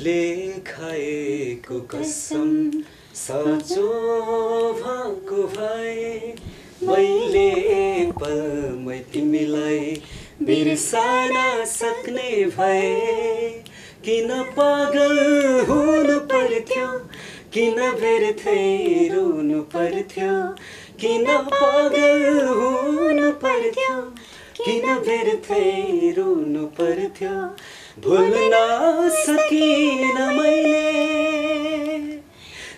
तिमीले खाएको कसम साँचो भएको भए मैले पलमै तिमीलाई बिर्सान सक्ने भए। किन पागल हुनु पर्थ्यो किन भेर्थै रुनु पर्थ्यो किन पागल हुनु पर्थ्यो किन भेर्थै रुनु पर्थ्यो? भुल्न सकिन मैले।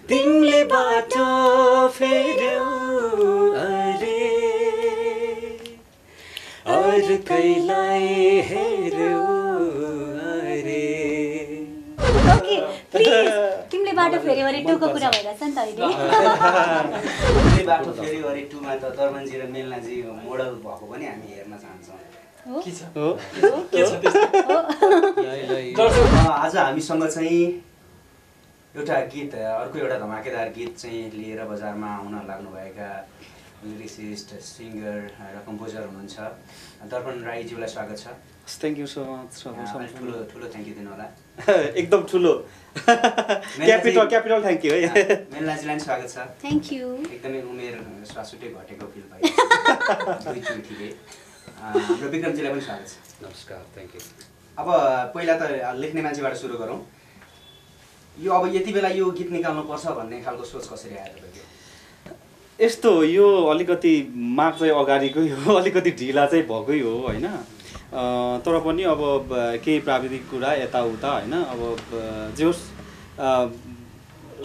तिमीले बाटो फेर्यो अरे। अर्कैलाई हेर्यो अरे। बाटो भने टुको कुरा भइरहेछ नि त अहिले। बाटो फेरि अरे टुमा त दर्मनजी र मेलनाजी मोडल भएको पनि हामी हेर्न चाहन्छौँ। आज हामीसँग चाहिँ एउटा गीत अर्को एउटा धमाकेदार गीत चाहिँ लिएर बजारमा आउन लाग्नुभएका लिरिसिस्ट सिङ्गर र कम्पोजर हुनुहुन्छ। दर्पण राईज्यूलाई स्वागत छ। थ्याङ्क यू सो मच ठुलो ठुलो थ्याङ्क यू दिनु होला एकदम ठुलो क्यापिटल क्यापिटल थ्याङ्क यू है मेलनाजीलाई पनि स्वागत छ थ्याङ्क यू एकदमै उमेर श्वासुटै घटेको फिल भयो हाम्रो विक्रमजीलाई पनि स्वागत छ नमस्कार थ्याङ्क यू अब पहिला त लेख्ने मान्छेबाट सुरु गरौँ यो अब यति बेला यो गीत निकाल्नुपर्छ भन्ने खालको सोच कसरी आयो तपाईँको यस्तो हो, यो अलिकति माग चाहिँ अगाडिकै हो अलिकति ढिला चाहिँ भएकै हो होइन तर पनि अब केही प्राविधिक कुरा यताउता होइन अब जे होस्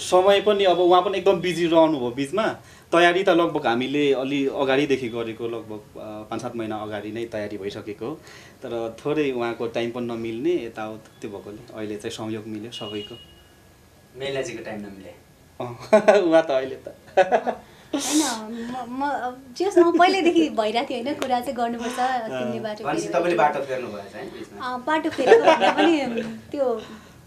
समय पनि अब उहाँ पनि एकदम बिजी रहनुभयो बिचमा। तयारी त लगभग हामीले अलि अगाडिदेखि गरेको लगभग पाँच सात महिना अगाडि नै तयारी भइसकेको तर थोरै उहाँको टाइम पनि नमिल्ने यताउता त्यो भएकोले अहिले चाहिँ संयोग मिल्यो सबैको। मेलाजीको टाइम नमिले। उहाँ त अहिले त। होइन म- म जे होस् न पहिल्यैदेखि भइरहेको थियो होइन कुरा चाहिँ गर्नुपर्छ तिमीले बाटो बाटो फेरेको भन्दा पनि त्यो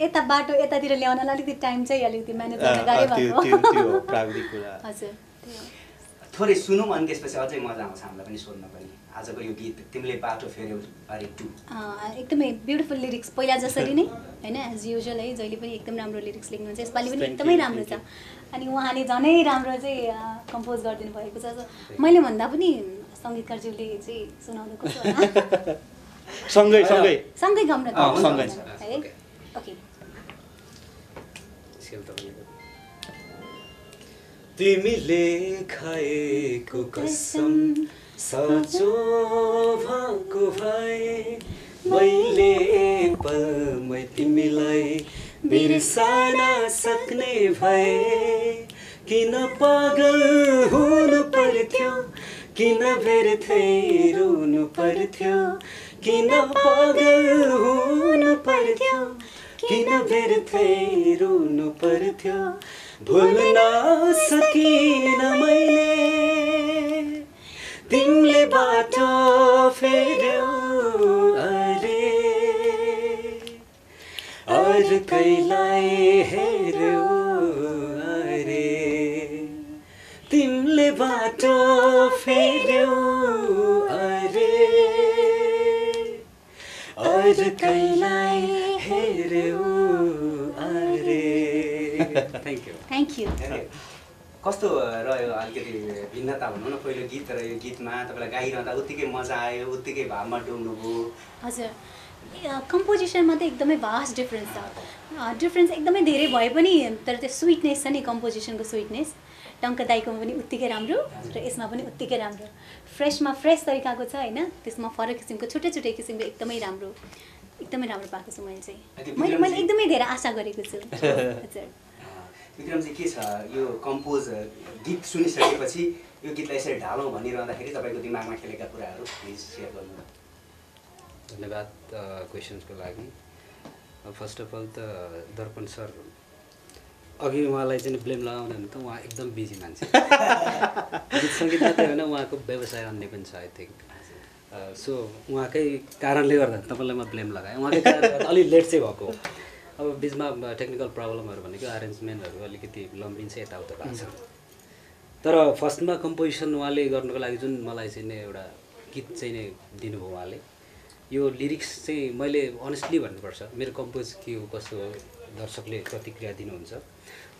यता बाटो यतातिर ल्याउनलाई अलिकति टाइम चाहिँ अलिकति म्यानेज गर्न गाह्रै भएको त्यो त्यो प्राविधिक कुरा। हजुर। थोरै सुनौँ अनि त्यसपछि अझै मजा आउँछ हामीलाई पनि सोध्न पनि। आजको यो गीत तिमीले बाटो फेर्यौ अरे टु। अँ, एकदमै ब्युटिफुल लिरिक्स पहिला जसरी नै होइन एज युजल है जहिले पनि एकदम राम्रो लिरिक्स लेख्नुहुन्छ यसपालि पनि एकदमै राम्रो छ। अनि उहाँले झनै राम्रो चाहिँ कम्पोज गरिदिनु भएको छ। मैले भन्दा पनि सङ्गीतकारज्यूले चाहिँ सुनाउनु कस्तो? सँगै सँगै। सँगै गाउन। है? ओके। तिमीले खाएको कसम साँचो भएको भए मैले पलमै तिमीलाई बिर्सान सक्ने भए। किन पागल हुनु पर्थ्यो किन भेर्थै रुनु पर्थ्यो किन पागल हुनु पर्थ्यो किन भेर्थै रुनु पर्थ्यो भुल्न सकिन मैले। तिमीले बाटो फेर्यो अरे। अर्कैलाई हेर्यो अरे। तिमीले बाटो फेर्यो अरे। अरे थ्याङ्क यू कस्तो रह्यो अलिकति भिन्नता भनौँ न पहिलो गीत र यो गीतमा तपाईँलाई गाइरहँदा उत्तिकै मजा आयो उत्तिकै भावमा डुब्नुभयो हजुर। कम्पोजिसनमा त एकदमै भास्ट डिफ्रेन्स छ। डिफ्रेन्स एकदमै धेरै भए पनि तर त्यो स्विटनेस छ नि कम्पोजिसनको स्विटनेस टङ्क दाईकोमा पनि उत्तिकै राम्रो र यसमा पनि उत्तिकै राम्रो। फ्रेसमा फ्रेस तरिकाको छ होइन? त्यसमा फरक किसिमको छुट्टै छुट्टै किसिमको एकदमै राम्रो एकदमै राम्रो पाएको छु मैले चाहिँ। मैले मैले एकदमै धेरै आशा गरेको छु। हजुर। विक्रमजी के छ? यो कम्पोज गीत सुनिसकेपछि यो गीतलाई यसरी ढालौँ भनिरहँदाखेरि तपाईँको दिमागमा खेलेका कुराहरू प्लिज सेयर गर्नु धन्यवाद क्वेसन्सको लागि। फर्स्ट अफ अल त दर्पण सर अघि उहाँलाई चाहिँ ब्लेम लगाउँदा भने त उहाँ एकदम बिजी मान्छे। गीत सङ्गीत मात्रै होइन उहाँको व्यवसाय अन्य पनि छ आई थिङ्क सो उहाँकै कारणले गर्दा तपाईँलाई म ब्लेम लगाएँ। उहाँकै कारणले गर्दा अलिक लेट चाहिँ भएको। अब बिचमा टेक्निकल प्रब्लमहरू भनेको अरेन्जमेन्टहरू अलिकति लम्बिन्छ यताउता भएको छ। तर फर्स्टमा कम्पोजिसन उहाँले गर्नुको लागि जुन मलाई चाहिँ नि एउटा गीत चाहिँ नै दिनुभयो उहाँले यो लिरिक्स चाहिँ मैले अनेस्टली भन्नुपर्छ मेरो कम्पोज के हो कसो हो दर्शकले प्रतिक्रिया दिनुहुन्छ।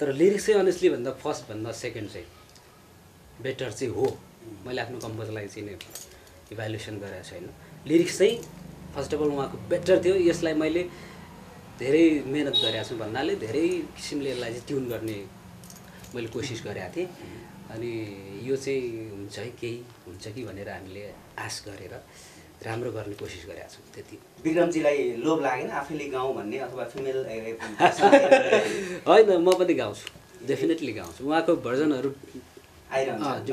तर लिरिक्स चाहिँ अनेस्टली भन्दा फर्स्ट भन्दा सेकेन्ड चाहिँ बेटर चाहिँ हो। मैले आफ्नो कम्पोजलाई चाहिँ इभ्यालुएसन गरेको छैन। लिरिक्स चाहिँ फर्स्ट अफ अल उहाँको बेटर थियो। यसलाई मैले धेरै मिहिनेत गरेको छु भन्नाले धेरै किसिमले यसलाई चाहिँ ट्युन गर्ने मैले कोसिस गरेको थिएँ। अनि यो चाहिँ हुन्छ है केही हुन्छ कि भनेर हामीले आश गरेर राम्रो गर्ने कोसिस गरेका छौँ त्यति। विक्रमजीलाई लोभ लागेन आफैले गाउँ भन्ने अथवा फिमेल होइन म पनि गाउँछु डेफिनेटली गाउँछु उहाँको भर्जनहरू आइरहन्छ।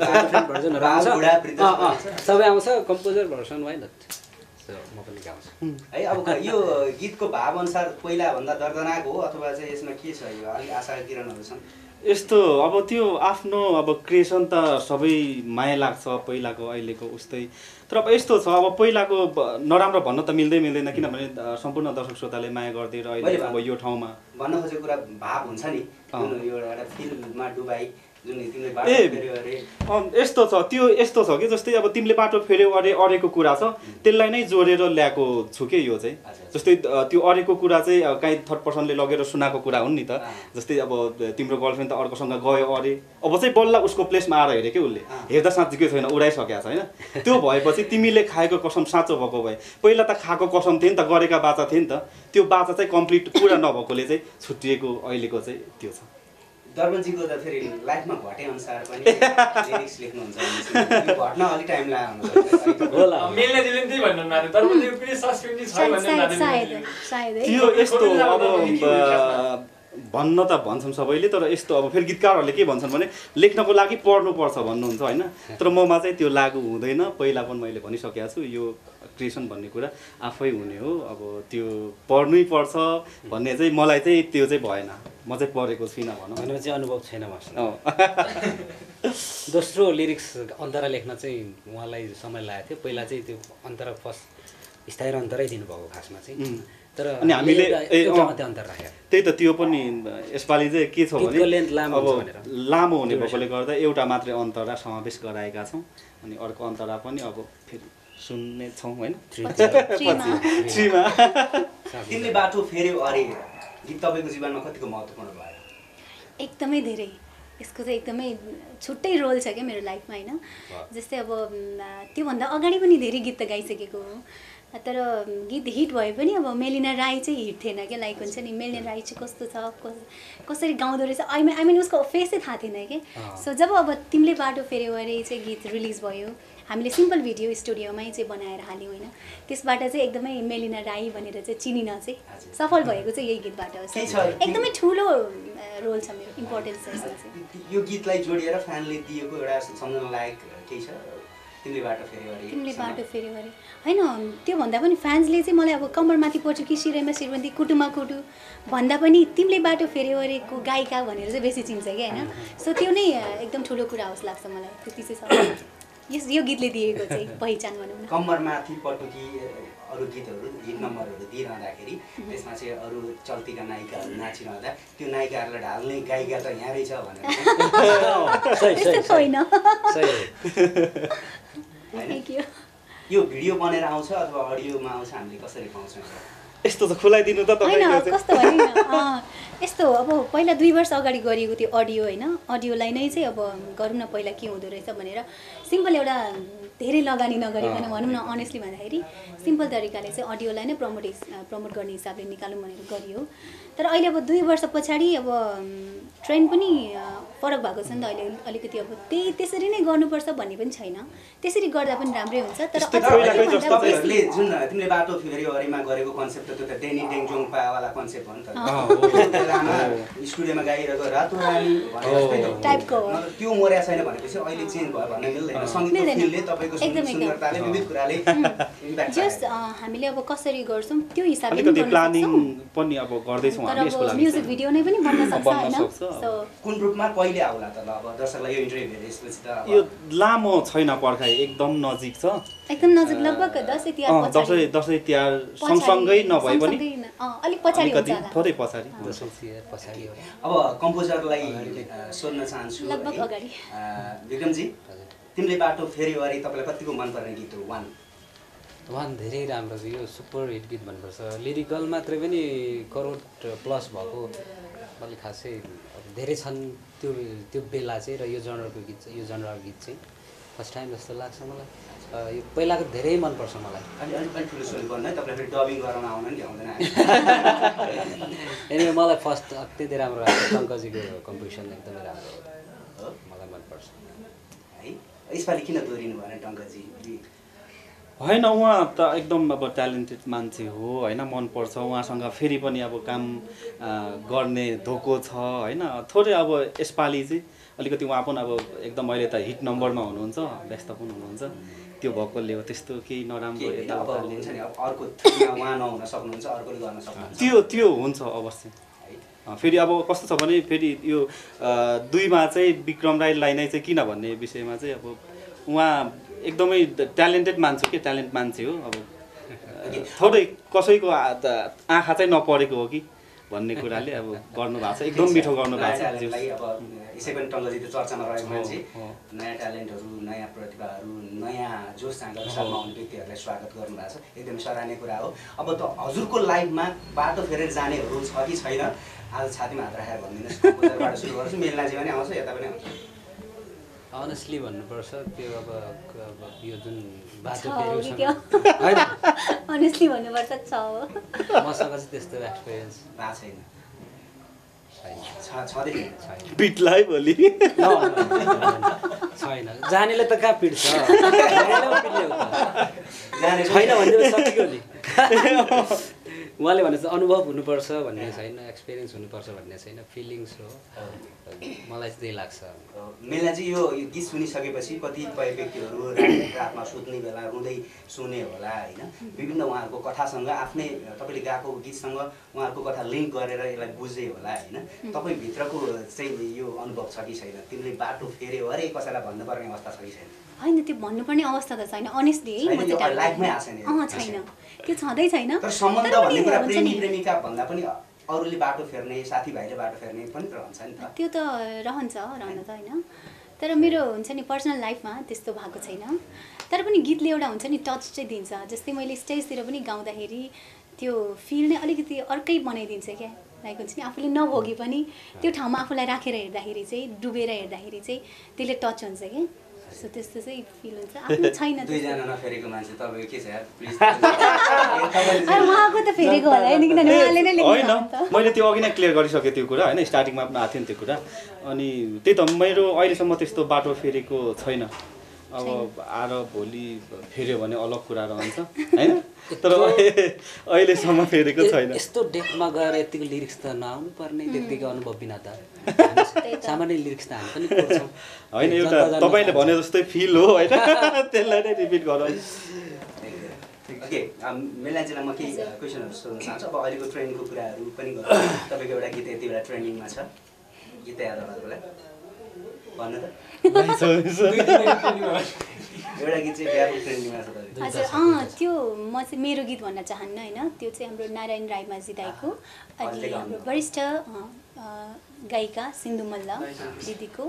सबै आउँछ। Composer version why not so म पनि गाउँछु है अब क- यो गीतको भावअनुसार पहिलाभन्दा दर्दनाक हो अथवा चाहिँ यसमा के छ यो? अलिक आशाका किरणहरू छन्। यस्तो अब त्यो आफ्नो अब क्रिएसन त सबै माया लाग्छ पहिलाको अहिलेको उस्तै। तर अब यस्तो छ अब पहिलाको नराम्रो भन्न त मिल्दै मिल्दैन किनभने सम्पूर्ण दर्शक श्रोताले माया गरिदिएर अहिले मैले अब यो ठाउँमा। भन्न खोजेको कुरा भाव हुन्छ नि। एउटा फिल्ममा डुबाई ए। यस्तो छ त्यो यस्तो छ कि जस्तै अब तिमीले बाटो फेऱ्यौ अरे अरेको कुरा छ। त्यसलाई नै जोडेर ल्याएको छु कि यो चाहिँ। जस्तै त्यो अरेको कुरा चाहिँ काहीँ थर्ड पर्सनले लगेर सुनाएको कुरा हुन् नि त। जस्तै अब तिम्रो गर्लफ्रेन्ड त अर्कोसँग गयो अरे। अब चाहिँ बल्ल उसको प्लेसमा आएर हेऱ्यो कि उसले। हेर्दा साँच्चीकै छैन उडाइसकेको छ होइन? त्यो भएपछि तिमीले खाएको कसम साँचो भएको भए। पहिला त खाएको कसम थियो नि त गरेका बाचा थियो नि त। त्यो बाचा चाहिँ कम्प्लिट पुरा नभएकोले चाहिँ छुट्टिएको अहिलेको चाहिँ त्यो छ। दर्पणजीको त फेरि लाइफमा घटे अनुसार पनि लिरिक्स लेख्नुहुन्छ घट्न अलिक टाइम लाग्यो। भन्नु त भन्छन् सबैले तर यस्तो अब फेरि गीतकारहरूले के भन्छन् भने लेख्नको लागि पढ्नुपर्छ भन्नुहुन्छ होइन? तर ममा चाहिँ त्यो लागु हुँदैन। पहिला पनि मैले भनिसकेको छु यो क्रिएसन भन्ने कुरा आफै हुने हो। अब त्यो पढ्नै पर्छ भन्ने चाहिँ मलाई चाहिँ त्यो चाहिँ भएन। म चाहिँ पढेको छुइनँ भनौँ। भनेमा चाहिँ अनुभव छैन अँ। दोस्रो लिरिक्स अन्तरा लेख्न चाहिँ उहाँलाई समय लागेको थियो। पहिला चाहिँ त्यो अन्तरा फर्स्ट स्थायी अन्तरै दिनुभएको खासमा चाहिँ. तर अनि हामीले अन्तर राख्यो। त्यही त त्यो पनि यसपालि चाहिँ के छ भने अब भनेर। लामो हुने भएकोले गर्दा एउटा मात्रै अन्तरा समावेश गराएका छौँ। अनि अर्को अन्तरा पनि अब फेरि सुन्ने छौँ होइन? तिमीले बाटो फेऱ्यौ अरे। गीत तपाईँको जीवनमा कतिको महत्त्वपूर्ण भयो एकदमै धेरै। यसको चाहिँ एकदमै छुट्टै रोल छ क्या मेरो लाइफमा होइन? जस्तै अब त्योभन्दा अगाडि पनि धेरै गीत त गाइसकेको हो। तर गीत हिट भए पनि अब मेलिना राई चाहिँ हिट थिएन क्या। लाइक हुन्छ नि मेलिना राई चाहिँ कस्तो छ कस कसरी गाउँदो रहेछ। आई मिन आई मिन उसको फेसै थाहा थिएन कि। सो जब अब तिमीले बाटो फेऱ्यौ अरे चाहिँ गीत रिलिज भयो हामीले सिम्पल भिडियो स्टुडियोमै चाहिँ बनाएर हाल्यौँ होइन। त्यसबाट चाहिँ एकदमै मेलिना राई भनेर चाहिँ चिनिन चाहिँ। सफल भएको चाहिँ यही गीतबाट? एकदमै ठुलो रोल छ मेरो इम्पोर्टेन्स छ यो गीतलाई जोडिएर फ्यानले दिएको एउटा सम्झना लायक केही छ? तिमीले बाटो फेऱ्यौ अरे। होइन त्योभन्दा पनि फ्यान्सले चाहिँ मलाई अब कम्मरमाथि पर्छु कि सिरैमा शिरबन्दी कुटुमा कुटु। भन्दा पनि तिमीले बाटो फेऱ्यौ अरेको गायिका भनेर चाहिँ बेसी चिन्छ क्या होइन? सो त्यो नै एकदम ठुलो कुरा होस् लाग्छ मलाई। त्यति चाहिँ छ यस यो गीतले दिएको चाहिँ पहिचान भनौँ न। कम्मरमाथि पटुकी अरू गीतहरू हिट नम्बरहरू दिइरहँदाखेरि त्यसमा चाहिँ अरू चल्तीका नायिकाहरू नाचिरहँदा त्यो नायिकाहरूलाई ढाल्ने गायिका त यहाँ रहेछ भनेर। यो भिडियो बनेर आउँछ अथवा अडियोमा आउँछ हामीले कसरी पाउँछौँ? यस्तो त खुलाइदिनु त यस्तो अब पहिला दुई वर्ष अगाडि गरिएको त्यो अडियो होइन अडियोलाई नै चाहिँ अब गरौँ न पहिला के हुँदो रहेछ भनेर सिम्पल एउटा धेरै लगानी नगरिकन भनौँ न अनेस्टली भन्दाखेरि सिम्पल तरिकाले चाहिँ अडियोलाई नै प्रमोट प्रमोट गर्ने हिसाबले निकालौँ भनेर गरियो तर अहिले अब दुई वर्ष पछाडि अब ट्रेन्ड पनि फरक भएको छ नि त अहिले अलिकति अब त्यही त्यसरी नै गर्नुपर्छ भन्ने पनि छैन। त्यसरी गर्दा पनि राम्रै हुन्छ तर तपाईँहरूले जुन तिमीले बाटो अरेमा गरेको कन्सेप्ट त त्यो त डेनी डेङजोङ पावाला कन्सेप्ट हो नि त। हो। बेलामा स्टुडियोमा गाइरहेको रातो रानी। टाइपको त्यो मर्या छैन भनेपछि अहिले चेन्ज भयो भन्ने मिल्दैन। फिल्डले तपाईँको। सुन्दरताले विविध कुराले जस्ट हामीले अब कसरी गर्छौँ त्यो हिसाबले प्लानिङ। पनि अब गर्दैछौँ हामी यसको लागि म्युजिक। भिडियो नै पनि बन्न सक्छ सक्छ। सो कुन रूपमा कहिले आउला त ल अब दर्शकलाई यो इन्टरभ्यू हेरेपछि त यो लामो छैन पर्खाइ एकदम नजिक छ एकदम नजिक लगभग दसैँ तिहार दसैँ दसैँ तिहार सँगसँगै नभए पनि अलिक पछाडि थोरै पछाडि। पछाडि हो। अब कम्पोजरलाई सोध्न चाहन्छु लगभग। अगाडि। विक्रमजी तिमीले बाटो फेरि अरे तपाईँलाई कतिको मनपर्ने गीत हो? वान वान धेरै राम्रो छ। यो सुपर हिट गीत भन्नुपर्छ। लिरिकल मात्रै पनि करोड प्लस भएको। मैले खासै धेरै छन् त्यो त्यो बेला चाहिँ र यो जनरको गीत चाहिँ यो जनरको गीत चाहिँ। फर्स्ट टाइम जस्तो लाग्छ मलाई। यो पहिलाको धेरै मनपर्छ मलाई। अनि अलिक अलिक ठुलो सुरु गर्नु है तपाईँलाई फेरि डबिङ गराउन आउन नि भ्याउँदैन हामी। एनिवे मलाई फर्स्ट अत्यन्तै राम्रो लाग्छ टङ्कजीको कम्पोजिसन एकदमै राम्रो हो। हो मलाई मनपर्छ। है? यसपालि किन दोहोरिनु भएन टङ्कजी? होइन उहाँ त एकदम अब ट्यालेन्टेड मान्छे हो होइन मनपर्छ। उहाँसँग फेरि पनि अब काम गर्ने धोको छ होइन। थोरै अब यसपालि चाहिँ अलिकति उहाँ पनि अब एकदम अहिले त हिट नम्बरमा हुनुहुन्छ व्यस्त पनि हुनुहुन्छ। त्यो भएकोले हो त्यस्तो केही नराम्रो हुन्छ नि अब अर्को उहाँ नहुन सक्नुहुन्छ अर्कोले गर्न सक्नुहुन्छ। त्यो त्यो हुन्छ अवश्य। फेरि अब कस्तो छ भने फेरि यो दुईमा चाहिँ विक्रम राईलाई नै चाहिँ किन भन्ने विषयमा चाहिँ अब उहाँ एकदमै ट्यालेन्टेड मान्छे के? ट्यालेन्ट मान्छे हो अब थोरै कसैको आँखा चाहिँ नपरेको हो कि भन्ने कुराले अब गर्नु भएको छ एकदम मिठो गर्नु नयाँ भएको छ यसै पनि टङ्गजी त चर्चामा रहेको मान्छे। नयाँ ट्यालेन्टहरू नयाँ प्रतिभाहरू नयाँ जोस जाँगर सालमा आउने व्यक्तिहरूलाई स्वागत गर्नुभएको छ। एकदमै सराहनीय कुरा हो। अब त हजुरको लाइफमा बाटो फेरेर जानेहरू छ कि छैन? आज छातीमा हात राखेर भनिदिनुहोस्। कम्पोजरबाट सुरु गर्छु। मेलनाजी पनि आउँछ यता पनि आउँछ। अनेस्टली भन्नुपर्छ त्यो अब अब यो जुन बाटो अनेस्टली भन्नुपर्छ छ हो। मसँग चाहिँ त्यस्तो एक्सपिरियन्स भएको छैन। बिटलाई भोलि। छैन। जानेले त कहाँ पिट्छ? छैन भने उहाँले भने चाहिँ अनुभव हुनुपर्छ भन्ने छैन एक्सपिरियन्स हुनुपर्छ भन्ने छैन फिलिङ्स हो। मलाई चाहिँ त्यही लाग्छ। मेला चाहिँ यो गीत सुनिसकेपछि कतिपय व्यक्तिहरू रात- रातमा सुत्ने बेला रुँदै सुने होला होइन? विभिन्न उहाँहरूको कथासँग आफ्नै तपाईँले गाएको गीतसँग उहाँहरूको कथा लिङ्क गरेर यसलाई बुझे होला होइन? तपाईँभित्रको चाहिँ यो अनुभव छ कि छैन? तिमीले बाटो फेऱ्यो अरे कसैलाई भन्नुपर्ने अवस्था छ कि छैन? होइन त्यो भन्नुपर्ने अवस्था त छैन। अनेस्टली है छैन, म चाहिँ त्यो छँदै छैन। अरूले बाटो फेर्ने साथीभाइले बाटो फेर्ने पनि त रहन्छ नि त। त्यो त रहन्छ रहन त होइन। तर मेरो हुन्छ नि पर्सनल लाइफमा त्यस्तो भएको छैन। तर पनि गीतले एउटा हुन्छ नि टच चाहिँ दिन्छ। जस्तै मैले स्टेजतिर पनि गाउँदाखेरि त्यो फिल नै अलिकति अर्कै बनाइदिन्छ क्या। लाइक हुन्छ नि आफूले नभोगे पनि त्यो ठाउँमा आफूलाई राखेर हेर्दाखेरि चाहिँ डुबेर हेर्दाखेरि चाहिँ त्यसले टच हुन्छ क्या। सो त्यस्तो चाहिँ फिल हुन्छ आफ्नो छैन त्यस्तो। दुईजना नफेरेको मान्छे तपाईँको के छ यार? प्लिज अरे उहाँको त फेरेको होला होइन किनभने उहाँले नै लेख्नु होइन। भएको त। मैले त्यो अघि नै क्लियर गरिसकेँ त्यो कुरा होइन? स्टार्टिङमा पनि आएको थियो नि त्यो कुरा। अनि त्यही त मेरो अहिलेसम्म त्यस्तो बाटो फेरेको छैन। अब आएर भोलि फेऱ्यो भने अलग कुरा रहन्छ होइन? तर अहिले- अहिलेसम्म फेरेको छैन। यस्तो डेटमा गएर यतिको लिरिक्स त नआउनु पर्ने त्यतिको अनुभव बिना त। सामान्य लिरिक्स त हामी पनि होइन एउटा तपाईँले भने। जस्तै फिल हो होइन? त्यसलाई नै रिपिट गरौँ ओके मेलाजीलाई म केही क्वेसनहरू सोध्न चाहन्छु। अब अहिलेको ट्रेन्डको कुराहरू पनि गरौँ तपाईँको एउटा गीत यति बेला ट्रेन्डिङमा छ। गीत याद होला। भन्नु त। एउटा गीत चाहिँ हजुर अँ त्यो म चाहिँ मेरो गीत भन्न चाहन्न होइन। त्यो चाहिँ हाम्रो नारायण राईमाझी दाईको अनि हाम्रो वरिष्ठ गायिका सिन्धु मल्ल दिदीको।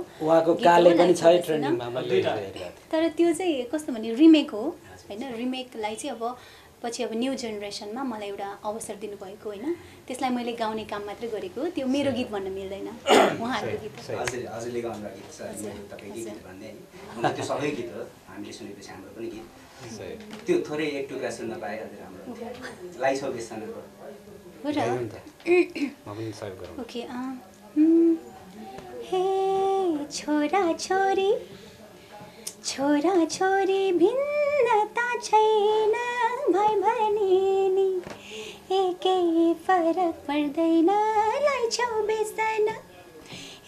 तर त्यो चाहिँ कस्तो भने रिमेक हो होइन रिमेकलाई चाहिँ अब पछि अब न्यू जेनेरेसनमा मलाई एउटा अवसर दिनुभएको होइन। त्यसलाई मैले गाउने काम मात्रै गरेको त्यो मेरो गीत भन्न मिल्दैन। उहाँहरूको गीत त्यो सबै गीत हो। हामीले सुनेपछि हाम्रो पनि गीत। त्यो थोरै एक टुक्रा सुन्न पाएँ हजुर हाम्रो। लाइछौ बेसनको हो र? भयो नि त। म पनि सहयोग गरौँ। ओके हे छोरा छोरी छोरा छोरी भिन्नता छैन। भने नि एकै फरक पर्दैन लाइछौ बेसन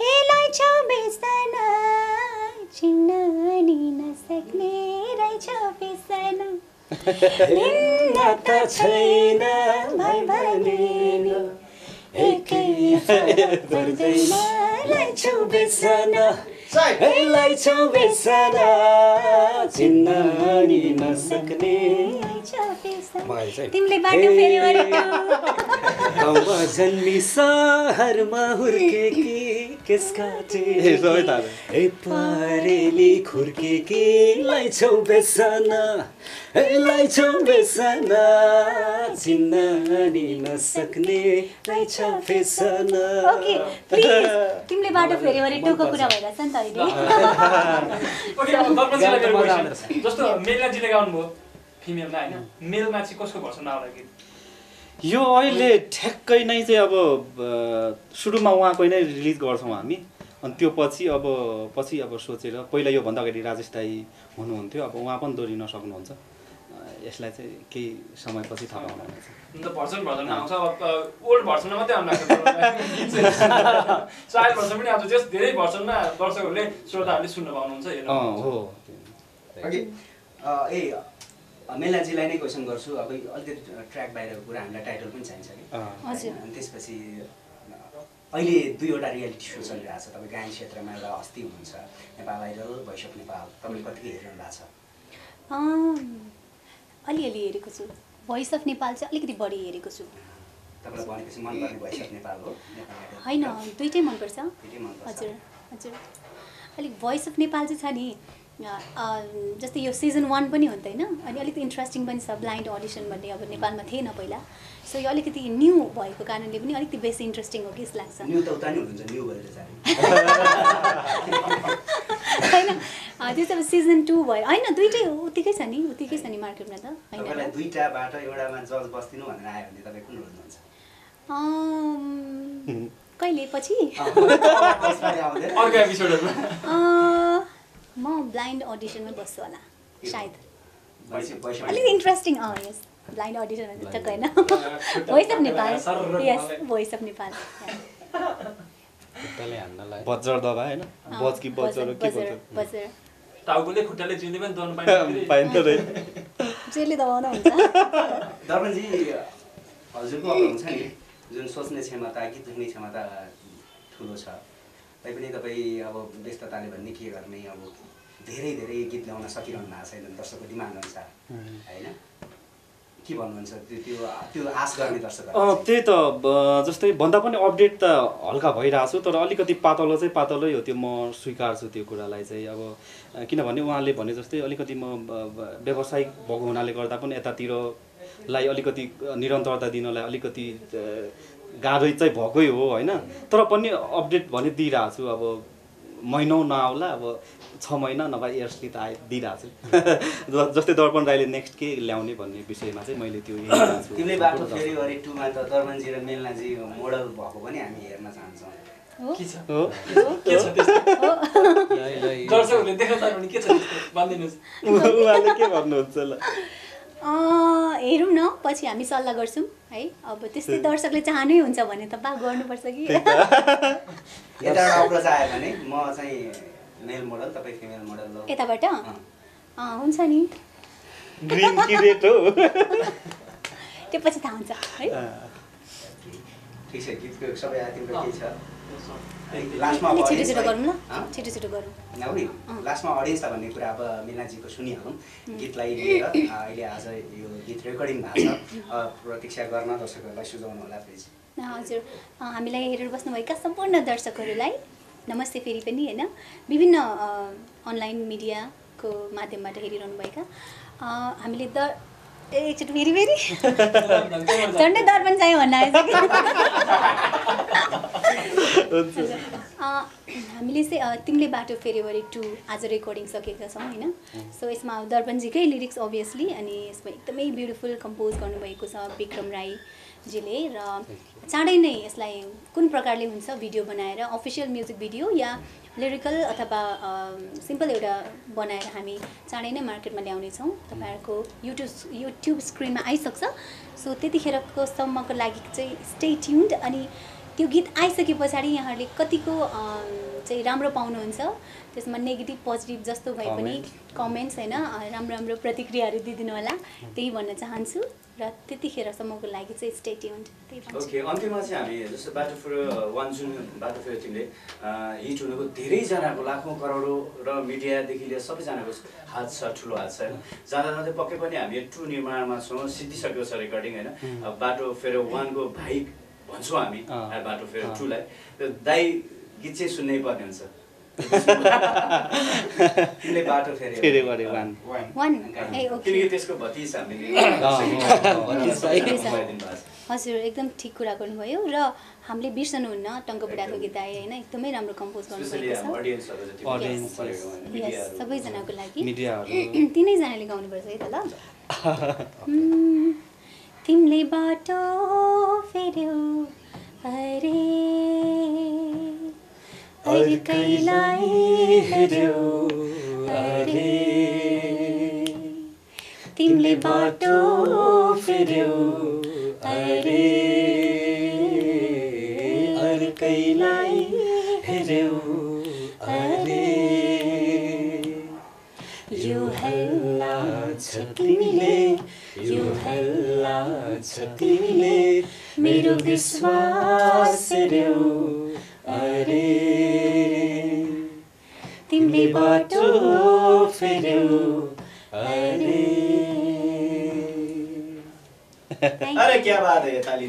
हे लाइछौ बेसन चिन्न नि नसक्ने रहेछ बेसन भिन्नता छैन भाइ भने नि एकै फरक पर्दैन लाइछौ बेसन लाइछौ बेसन चिन्न नि नसक्ने लाइछौ बेसन तिमीले बाटो फेऱ्यौ अरे गाउँमा जन्मी सहरमा हुर्केकी केस काटे ए, सबै थाहा। ए परेली खुर्केकी लाइछौ बेसन यसलाई बेसन चिन्न नि नसक्ने रहेछ फेसन ओके प्लिज तिमीले बाटो फेऱ्यो भने टुको कुरा भइरहेछ नि त अहिले ओके अब। आउँदो जस्तो मेलजीले गाउनुभयो फिमेलमा होइन? मेलमा चाहिँ कसको भर्सन आउला गीत यो अहिले ठ्याक्कै नै चाहिँ अब सुरुमा उहाँकै नै रिलिज गर्छौँ हामी। अनि त्यो पछि अब पछि अब सोचेर पहिला योभन्दा अगाडि राजेश दाई हुनुहुन्थ्यो। अब उहाँ पनि दोहोरिन सक्नुहुन्छ। यसलाई चाहिँ केही समयपछि थाहा पाउनुहुनेछ अन्त भर्सन भर्सन आउँछ। अब ओल्ड भर्सनमा मात्रै आउनु लाग्छ चाइल्ड भर्सन पनि आउँछ। जस धेरै भर्सनमा दर्शकहरूले श्रोताहरूले सुन्न पाउनुहुन्छ हेर्नु अँ पाउनुहुन्छ। हो। ए मेलाजीलाई नै क्वेसन गर्छु। अब अलिकति ट्र्याक बाहिरको कुरा हामीलाई टाइटल पनि चाहिन्छ कि। अँ। हजुर। अनि त्यसपछि अहिले दुईवटा रियालिटी सो चलिरहेको छ। तपाईँ गायन क्षेत्रमा एउटा हस्ती हुनुहुन्छ Nepal idol voice of Nepal. तपाईँले कतिको हेरिरहनु भएको छ? अलिअलि हेरेको छु। भोइस अफ नेपाल चाहिँ अलिकति बढी हेरेको छु। होइन दुइटै मनपर्छ। हजुर हजुर। अलिक भोइस अफ नेपाल चाहिँ छ नि जस्तै यो सिजन वान पनि हो नि त होइन अनि अलिकति इन्ट्रेस्टिङ पनि छ ब्लाइन्ड अडिसन भन्ने अब नेपालमा थिएन पहिला सो यो अलिकति न्यू भएको कारणले पनि अलिकति बेसी इन्ट्रेस्टिङ हो कि जस्तो लाग्छ होइन त्यो चाहिँ अब सिजन टू भयो होइन दुइटै हो उत्तिकै छ नि उत्तिकै छ नि मार्केटमा त होइन कहिले पछि म ब्लाइन्ड अडिसनमा बस्छु होला सायद। अलिक इन्ट्रेस्टिङ अँ यस ब्लाइन्ड अडिसन भने ठक्क होइन। भोइस अफ नेपाल यस भोइस अफ नेपाल दबा होइन? बज कि बजर बजर टाउकोले खुट्टाले पनि पाइन्छ जेले दबाउनु हुन्छ। दर्पणजी हजुरको अब हुन्छ नि? जुन सोच्ने क्षमता गीत लेख्ने क्षमता ठुलो छ। तैपनि तपाईँ अब व्यस्तताले भन्ने के गर्ने? अब धेरै धेरै गीत ल्याउन सकिरहनु भएको छैन दर्शकको डिमान्ड अनुसार। होइन? के भन्नुहुन्छ? त्यो त्यो आश गर्ने अँ दर्शकहरू त्यही त जस्तै भन्दा पनि अपडेट त हल्का भइरहेको छु तर अलिकति पातलो चाहिँ पातलै हो त्यो म स्वीकार्छु त्यो कुरालाई चाहिँ। अब किनभने उहाँले भने जस्तै अलिकति म व्यावसायिक भएको हुनाले गर्दा पनि यतातिरलाई अलिकति निरन्तरता दिनलाई अलिकति गाह्रै चाहिँ भएकै हो होइन? तर पनि अपडेट भने दिइरहेको छु अब महिनौ नआउला अब छ महिना नभए इयर्सली त आइ दिइरहेको छु। जस्तै दर्पण राईले नेक्स्ट के ल्याउने भन्ने विषयमा चाहिँ मैले त्यो तिमीले बाटो फेरि गरे टुमा त दर्पणजी र मेलनाजी मोडल भएको पनि हामी हेर्न चाहन्छौँ। हो? के छ? हो? के छ त्यस्तो? लै लै दर्शकहरूले देख्न चाह्यो भने के छ त्यस्तो? भनिदिनुहोस्। उहाँले के भन्नुहुन्छ ल? हेरौँ न पछि हामी सल्लाह गर्छौँ है? अब त्यस्तै दर्शकले चाहनै हुन्छ भने त बा गर्नुपर्छ कि? यताबाट अप्रोच आयो भने म चाहिँ मेल मोडल तपाईँ फिमेल मोडल हो। यताबाट? अँ। अँ, हुन्छ नि। त्यो पछि थाहा हुन्छ है? ठिक छ गीतको सबै तिम्रो के छ? लास्टमा छिटो छिटो गरौँ लास्टमा अडियन्सलाई भन्ने कुरा अब मिनाजीको सुनिहालौँ। गीतलाई लिएर अहिले आज यो गीत रेकर्डिङ भएको छ। प्रतीक्षा गर्न दर्शकहरूलाई सुझाउनु होला प्लिज हजुर। हामीलाई हेरेर बस्नुभएका सम्पूर्ण दर्शकहरूलाई नमस्ते फेरि पनि होइन? विभिन्न अनलाइन मिडियाको माध्यमबाट हेरिरहनुभएका। हामीले द एकचोटि फेरि फेरि? झन्डै दर्पण चाहियो भन्न हामीले चाहिँ तिमीले बाटो फेरिवरी टू आज रेकर्डिङ सकेका छौँ होइन? सो यसमा दर्पणजीकै लिरिक्स अभियसली अनि यसमा एकदमै ब्युटिफुल कम्पोज गर्नुभएको छ विक्रम राईजीले र चाँडै नै यसलाई कुन प्रकारले हुन्छ भिडियो बनाएर अफिसियल म्युजिक भिडियो या लिरिकल अथवा सिम्पल एउटा बनाएर हामी चाँडै नै मार्केटमा ल्याउनेछौँ। तपाईँहरूको युट्युब युट्युब स्क्रिनमा आइसक्छ। सो त्यतिखेरको सम्मको लागि चाहिँ स्टे ट्युन्ड अनि त्यो गीत आइसके पछाडि यहाँहरूले कतिको चाहिँ राम्रो पाउनुहुन्छ। त्यसमा नेगेटिभ पोजिटिभ जस्तो भए पनि कमेन्ट्स होइन राम्रो राम्रो प्रतिक्रियाहरू दिइदिनु होला। त्यही भन्न चाहन्छु र त्यतिखेरसम्मको लागि चाहिँ स्टे ट्युन्ड त्यही भन्छु। ओके अन्त्यमा चाहिँ हामी जस्तो बाटो फेर वान जुन बाटो फेर तिमीले हिट हुनुको धेरैजनाको लाखौँ करोडौँ र मिडियादेखि लिएर सबैजनाको हात छ ठुलो हात छ होइन? जाँदा जाँदै पक्कै पनि हामी टु निर्माणमा छौँ सिद्धिसकेको छ रेकर्डिङ होइन? बाटो फेर वानको भाइ भन्छौँ हामी। बाटो फेर। टुलाई दाई गीत चाहिँ सुन्नै पर्ने हुन्छ। तिमीले बाटो फेरि फेरि गरे वान। वान। वान। ए ओके। किनकि त्यसको भतिज हामीले। हजुर एकदम ठिक कुरा गर्नुभयो र हामीले बिर्सनुहुन्न टङ्क बुढाको गीत आए होइन एकदमै राम्रो कम्पोज गर्नुभएको हाम्रो छ। सबैजनाको लागि। तिनैजनाले गाउनुपर्छ है त ल। तिमीले बाटो फेर्यौ अरे। अर्कैलाई हेर्यौ अरे। तिमीले बाटो फेर्यौ अरे। अर्कैलाई हेर्यौ अरे। यो हल्ला छ तिमीले यो हल्ला छ तिमीले मेरो विश्वास हेर्यौ। बाटो अरे अरे क्या बात है ताली